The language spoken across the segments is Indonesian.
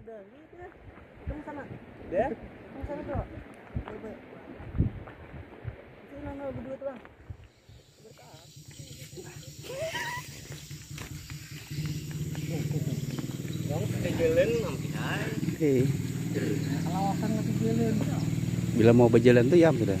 Kamu sana. Deh. Kamu sana tuh. Coba. Sini nongol berdua tuh bang. Kejalan bila mau berjalan tuh ya sudah.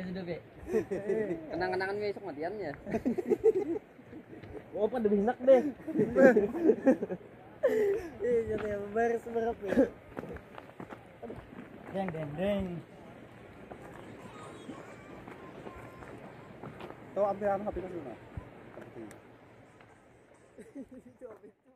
Eh sudah be. Kenang-kenangan besok matiannya. Oh, pada binak deh. Eh, jadi baris berapa? Deng deng deng. Tahu ambil anu HP sana. Itu apa itu?